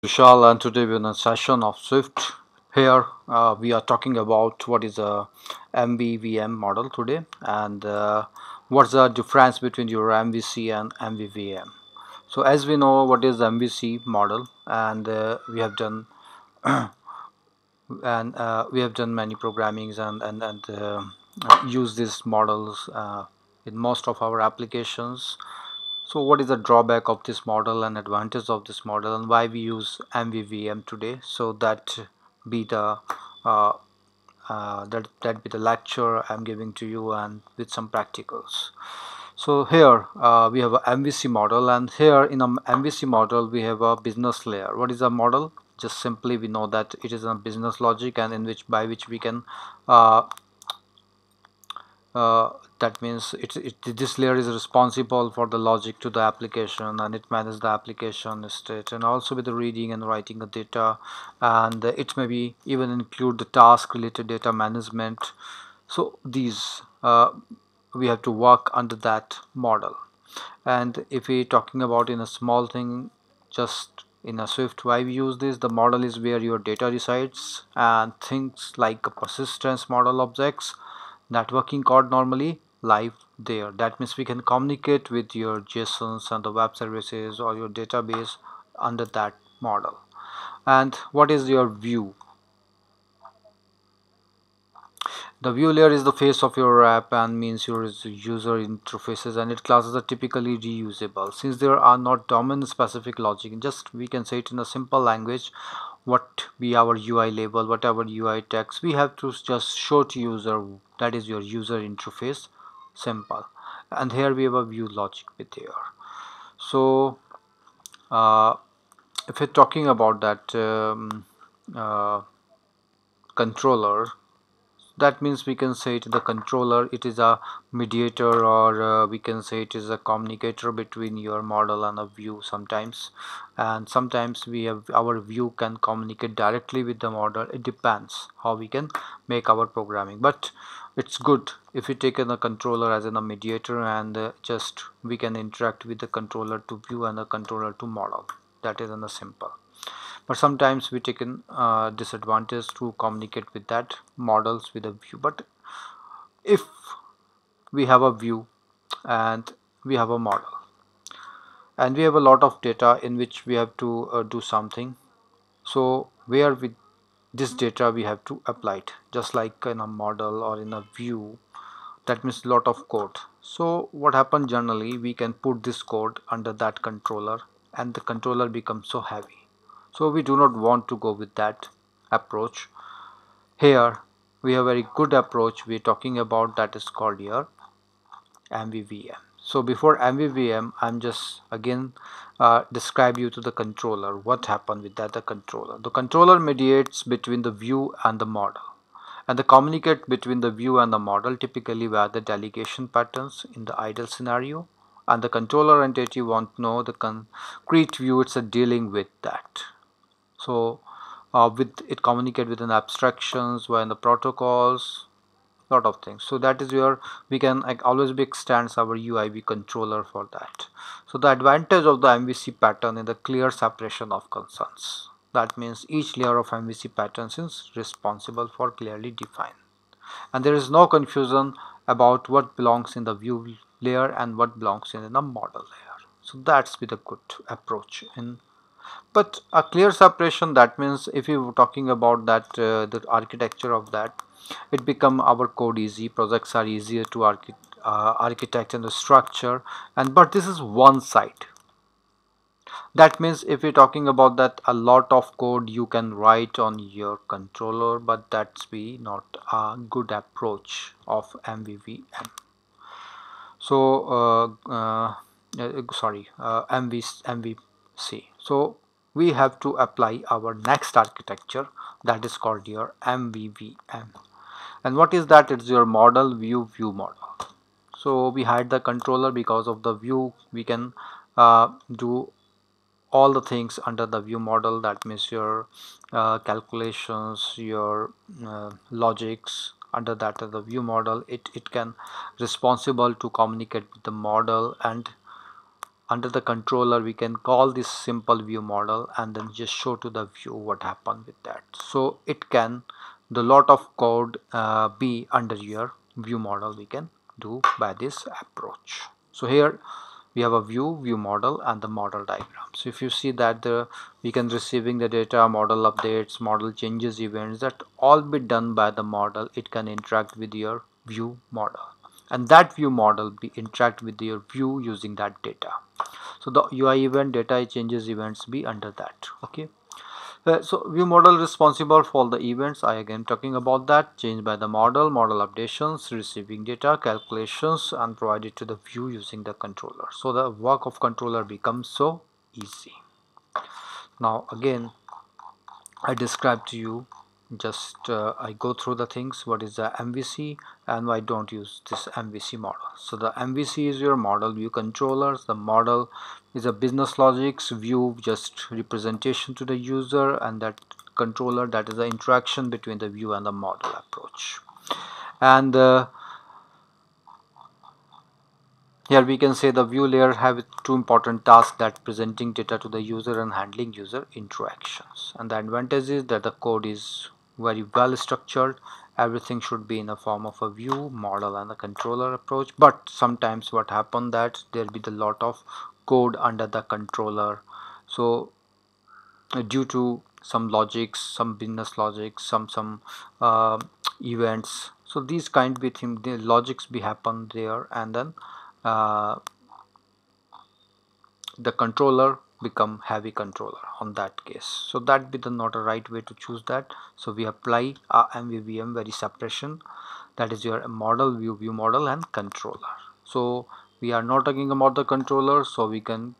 Vishal and today we're in a session of Swift. Here uh, we are talking about what is a MVVM model today and uh, what's the difference between your MVC and MVVM. So as we know what is the MVC model and uh, we have done and uh, we have done many programmings and and, and uh, use these models uh, in most of our applications so what is the drawback of this model and advantage of this model and why we use MVVM today? So that be the uh, uh, that that be the lecture I'm giving to you and with some practicals. So here uh, we have a MVC model and here in a MVC model we have a business layer. What is a model? Just simply we know that it is a business logic and in which by which we can uh, uh, that means it, it, this layer is responsible for the logic to the application and it manages the application state and also with the reading and writing the data. And it may be even include the task related data management. So these uh, we have to work under that model. And if we talking about in a small thing just in a swift why we use this the model is where your data resides and things like persistence model objects networking code normally live there. That means we can communicate with your JSONs and the web services or your database under that model. And what is your view? The view layer is the face of your app and means your user interfaces and its classes are typically reusable. Since there are not domain specific logic just we can say it in a simple language what be our UI label whatever UI text we have to just show to user that is your user interface simple. And here we have a view logic with here. So uh, if we're talking about that um, uh, controller that means we can say it the controller it is a mediator or uh, we can say it is a communicator between your model and a view sometimes. And sometimes we have our view can communicate directly with the model. It depends how we can make our programming. But it's good if we take in a controller as in a mediator and uh, just we can interact with the controller to view and the controller to model. That is in a simple but sometimes we take uh, disadvantage to communicate with that models with a view. But if we have a view and we have a model and we have a lot of data in which we have to uh, do something so where with this data we have to apply it just like in a model or in a view that means lot of code. So what happens generally we can put this code under that controller and the controller becomes so heavy so we do not want to go with that approach. Here we have a very good approach. We're talking about that is called here MVVM so before MVVM I'm just again uh, describe you to the controller. What happened with that the controller? The controller mediates between the view and the model. And the communicate between the view and the model typically via the delegation patterns in the idle scenario. And the controller entity want to know the concrete view it's dealing with that so uh, with it communicate within abstractions when the protocols lot of things. So that is where we can like always be extends our UIViewController for that. So the advantage of the MVC pattern is the clear separation of concerns. That means each layer of MVC patterns is responsible for clearly defined. And there is no confusion about what belongs in the view layer and what belongs in the model layer. So that's be the good approach in but a clear separation that means if you were talking about that uh, the architecture of that it become our code easy projects are easier to archi uh, architect and the structure and but this is one side. That means if you're talking about that a lot of code you can write on your controller but that's be not a good approach of MVVM so uh, uh, sorry uh, MV, MVC so we have to apply our next architecture that is called your MVVM and what is that? It's your model view view model. So we hide the controller because of the view. We can uh, do all the things under the view model that means your uh, calculations your uh, logics. Under that the view model it it can responsible to communicate with the model and under the controller we can call this simple view model and then just show to the view what happened with that. So it can the lot of code uh, be under your view model we can do by this approach. So here we have a view view model and the model diagram. So if you see that the we can receiving the data model updates model changes events that all be done by the model it can interact with your view model. And that view model be interact with your view using that data so the ui event data changes events be under that okay? Uh, so view model responsible for the events. I again talking about that. Change by the model model updations receiving data calculations and provided to the view using the controller. So the work of controller becomes so easy. Now again i described to you just uh, I go through the things. What is the MVC and why don't use this MVC model? So the MVC is your model view controllers. The model is a business logics view just representation to the user and that controller that is the interaction between the view and the model approach. And uh, here we can say the view layer have two important tasks that presenting data to the user and handling user interactions. And the advantage is that the code is very well structured. Everything should be in the form of a view model and a controller approach. But sometimes what happen that there be the lot of code under the controller. So uh, due to some logics some business logics some some uh, events so these kind be thing the logics be happen there and then uh, the controller become heavy controller on that case. So that be the not a right way to choose that. So we apply mvvm very separation. That is your model view view model and controller. So we are not talking about the controller so we can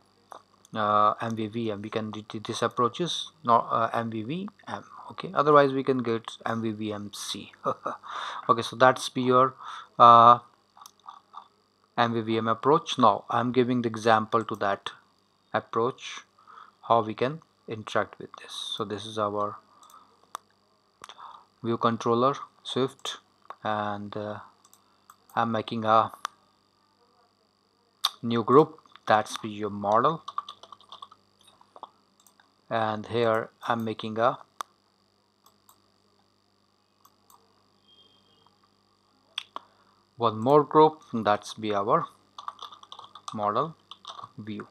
uh, mvvm we can this approach is not uh, mvvm okay? Otherwise we can get mvvmc okay so that's your uh, mvvm approach. Now i'm giving the example to that approach how we can interact with this. So this is our view controller swift and uh, I'm making a new group that's be your model. And here I'm making a one more group that's be our model view.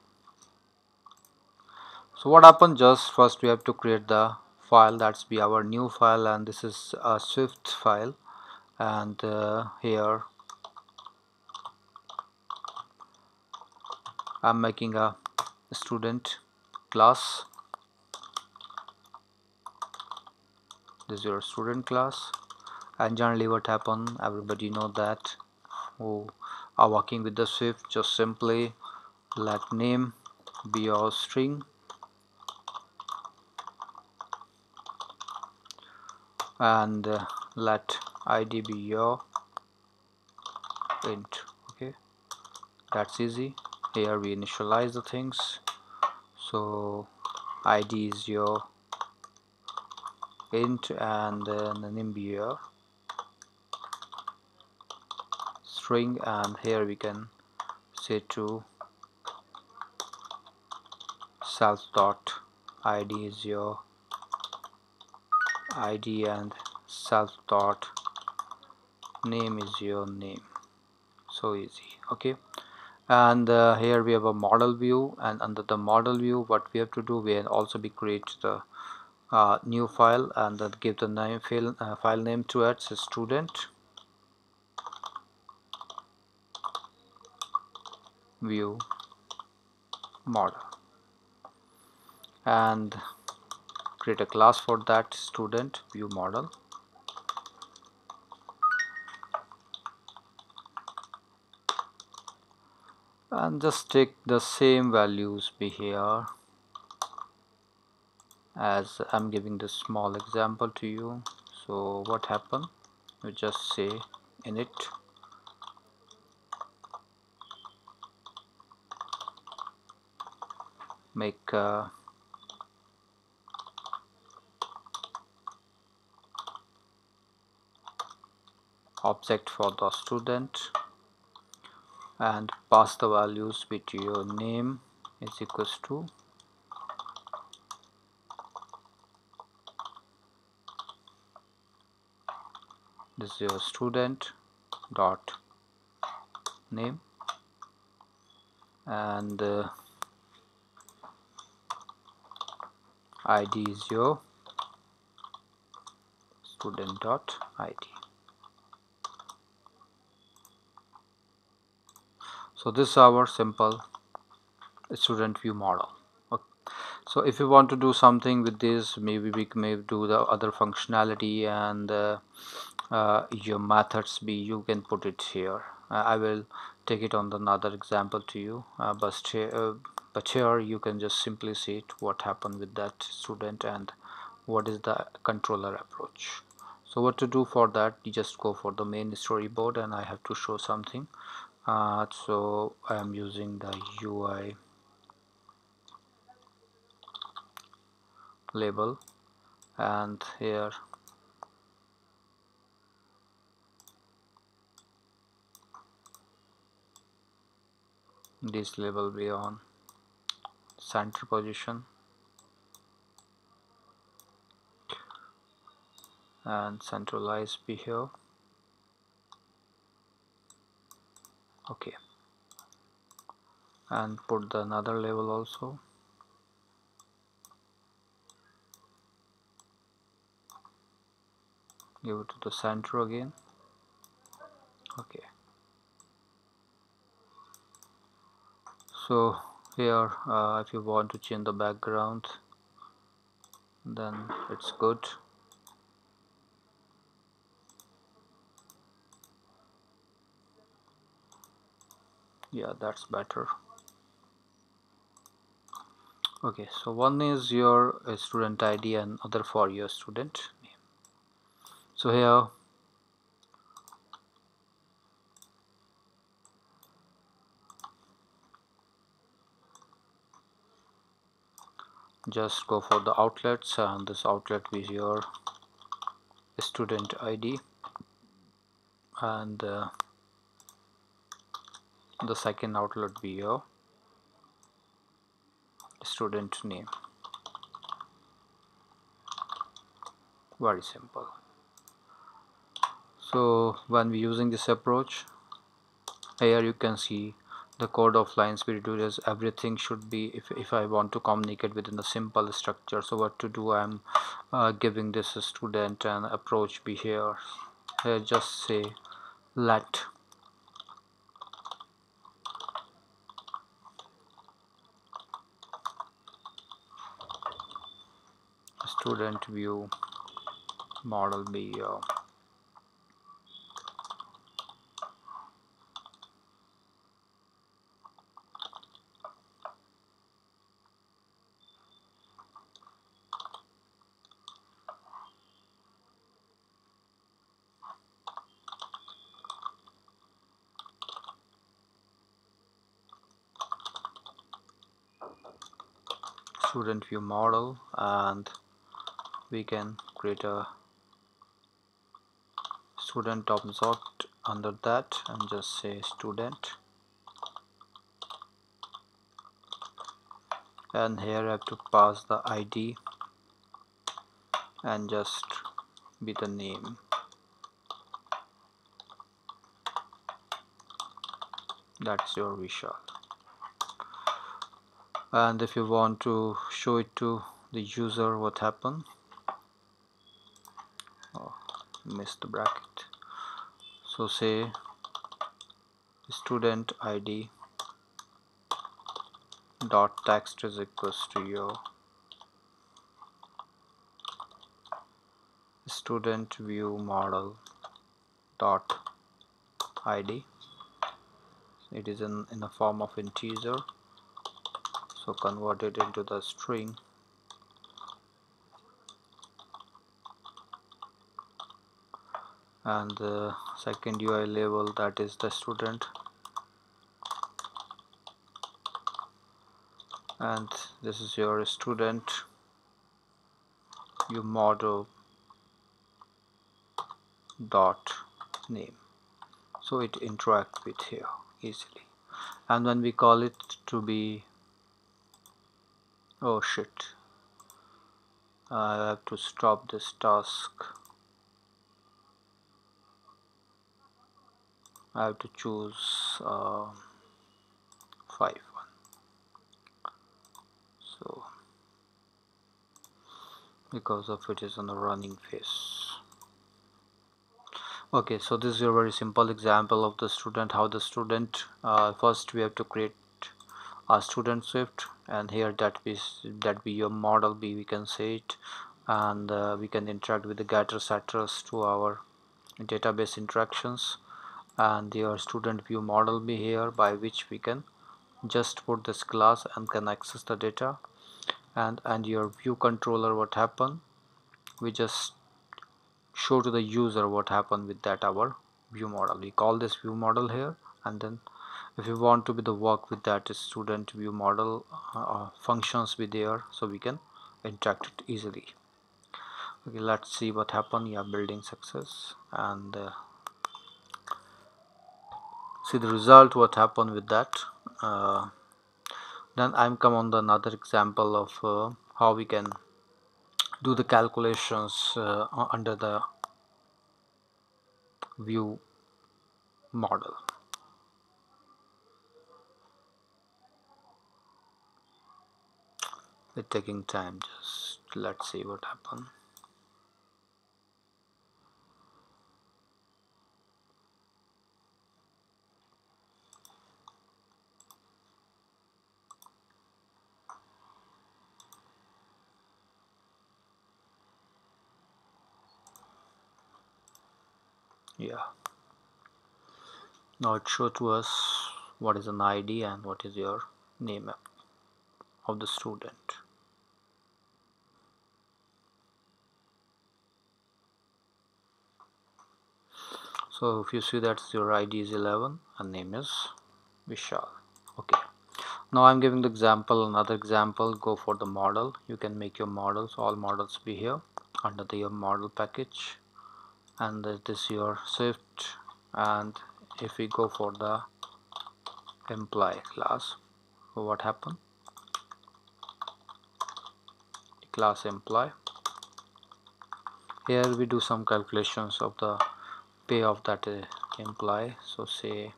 So what happened? Just first we have to create the file that's be our new file and this is a swift file. And uh, here I'm making a student class. This is your student class. And generally what happen everybody know that who are working with the swift just simply let name be your string. And uh, let id be your int okay? That's easy here we initialize the things. So id is your int and then the name your string and here we can say to self dot id is your id and self dot name is your name. So easy okay and uh, here we have a model view and under the model view what we have to do we also be create the uh, new file and then give the name file, uh, file name to it so student. View model. And create a class for that student view model and just take the same values here as I'm giving this small example to you. So what happened? You just say init make uh, object for the student and pass the values with your name is equals to this is your student dot name and uh, id is your student dot id so this is our simple student view model. So if you want to do something with this maybe we may do the other functionality and uh, uh, your methods be you can put it here. Uh, I will take it on another example to you. Uh, but here uh, but here you can just simply see it what happened with that student and what is the controller approach. So what to do for that? You just go for the main storyboard and I have to show something uh, so I am using the UI label. And here this label be on center position. And centralize be here okay. And put the another level also. Give it to the center again. Okay. So here uh, if you want to change the background then it's good yeah that's better. Okay so one is your uh, student ID and other for your student so here just go for the outlets and this outlet is your student ID and uh, the second outlet be your student name. Very simple. So when we using this approach here you can see the code of line speed reduces everything should be if, if I want to communicate within a simple structure. So what to do I'm uh, giving this student an approach be here here just say let student view model be uh, student view model and we can create a student object under that and just say student. And here I have to pass the ID and just be the name. That's your Vishal and if you want to show it to the user what happened missed the bracket. So say student id dot text is equals to your student view model dot id it is in in the form of integer. So convert it into the string and the second UI label that is the student. And this is your student. view model dot name. So it interact with here easily. And when we call it to be oh shit. I have to stop this task I have to choose uh, 5 so because of it is on the running phase. Okay so this is a very simple example of the student how the student uh, first we have to create a student swift and here that be that be your model be we can say it and uh, we can interact with the getter setters to our database interactions and your student view model be here by which we can just put this class and can access the data and and your view controller what happened we just show to the user what happened with that our view model. We call this view model here and then if you want to be the work with that student view model uh, functions be there so we can interact it easily. Okay let's see what happened. Yeah building success and uh, see the result what happened with that. Uh, then I'm come on the another example of uh, how we can do the calculations uh, under the view model. It's taking time just let's see what happened yeah. Now it show to us what is an ID and what is your name of the student? So if you see that your ID is 11 and name is Vishal. Okay. Now I'm giving the example another example. Go for the model. You can make your models. All models be here under the model package and this your shift and if we go for the employee class what happened class employee. Here we do some calculations of the pay of that uh, employee. So say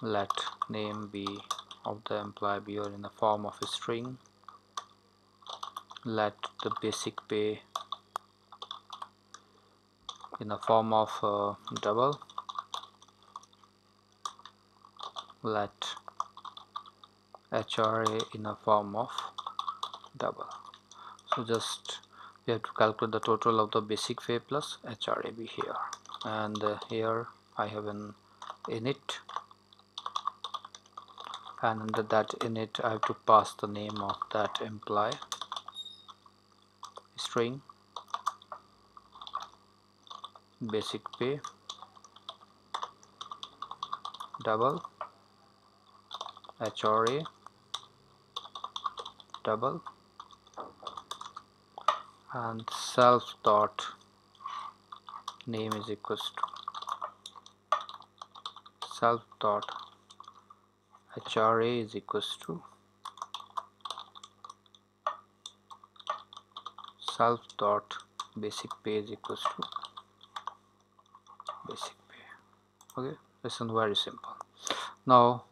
let name be of the employee be in the form of a string. Let the basic pay in the form of uh, double. Let HRA in the form of double. So just we have to calculate the total of the basic pay plus HRAB here. And uh, here I have an init. And under that init I have to pass the name of that employee string basic pay double HRA double and self dot name is equals to self dot HRA is equals to self dot basic pay is equals to basic pay okay is very simple. Now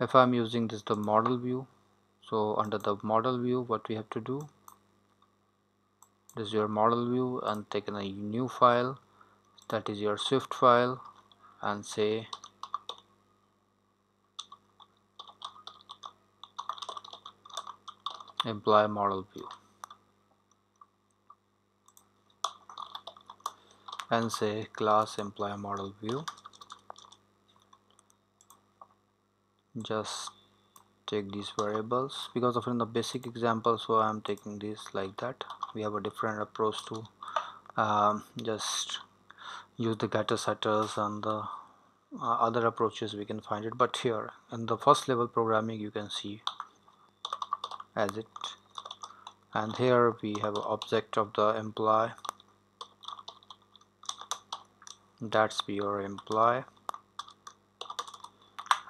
if I'm using this the model view so under the model view what we have to do? This is your model view and take a new file. That is your swift file and say employee model view. And say class employee model view just take these variables. Because of in the basic example so I'm taking this like that. We have a different approach to um, just use the getter setters and the uh, other approaches we can find it. But here in the first level programming you can see as it. And here we have object of the employee. That's your employee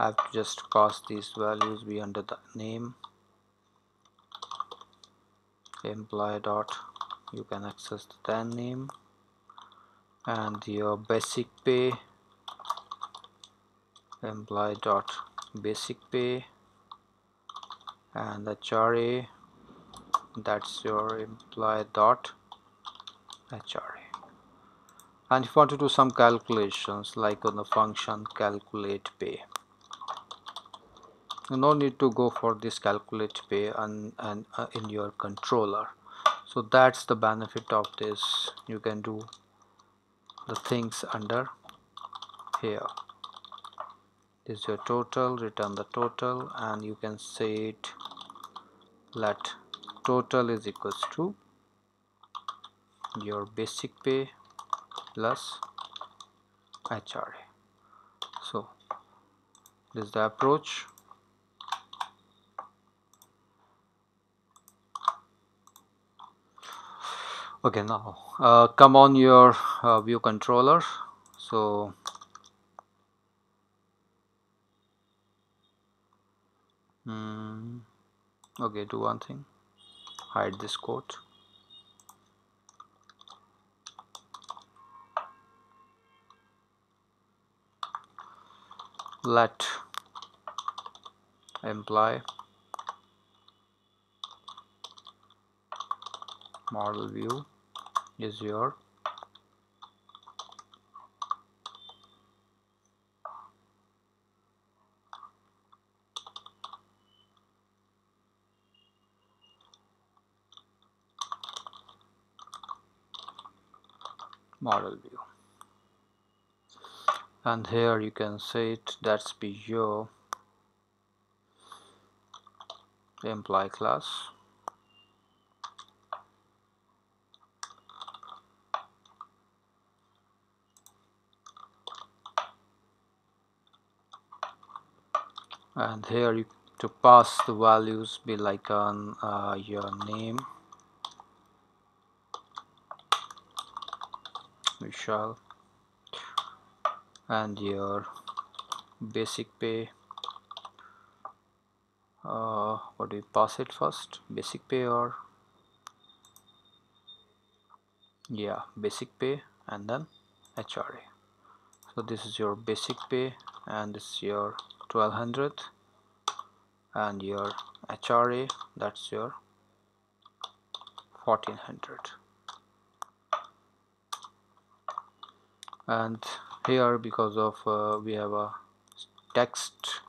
have to just pass these values. Be under the name. Employee dot you can access the then name. And your basic pay. Employee dot basic pay. And the HRA that's your employee dot HRA and if you want to do some calculations like on the function calculate pay no need to go for this calculate pay and, and uh, in your controller. So that's the benefit of this. You can do the things under here. This is your total return the total and you can say it let total is equals to your basic pay plus HRA so this is the approach okay now uh, come on your uh, view controller. So hmm, okay do one thing. Hide this code let employ model view is your model view. And here you can see it that's be your employee class and here you, to pass the values be like on uh, your name. Vishal and your basic pay. Uh, what do you pass it first? Basic pay or? Yeah basic pay and then HRA so this is your basic pay and this is your 1200 and your HRA that's your 1400 and here because of uh, we have a text.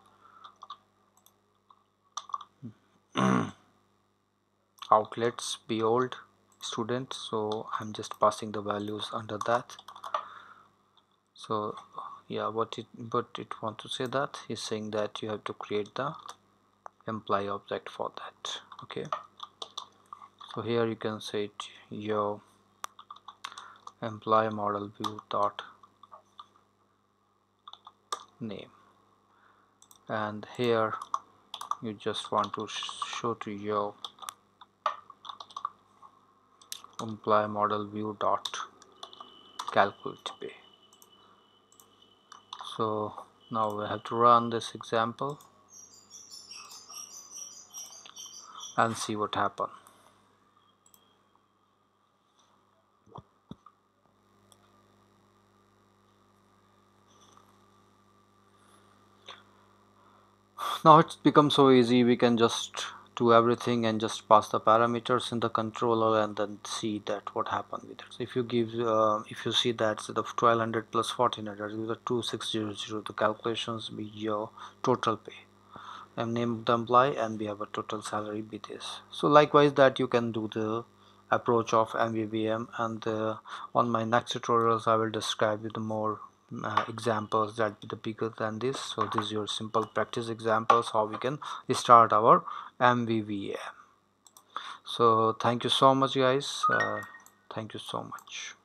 Outlets be old student. So I'm just passing the values under that. So yeah what it but it want to say that is saying that you have to create the employee object for that okay? So here you can say it your employee model view dot name. And here you just want to show to your employee model view dot calculate pay so now we have to run this example and see what happens now it's become so easy we can just do everything and just pass the parameters in the controller and then see that what happened with it. So if you give uh, if you see that so the 1200 plus 1400 is the 2600 the calculations be your total pay. And name the employee and we have a total salary be this. So likewise that you can do the approach of MVVM and uh, on my next tutorials I will describe you the more uh, examples that be the bigger than this. So this is your simple practice examples how we can start our MVVM so thank you so much guys. Uh, thank you so much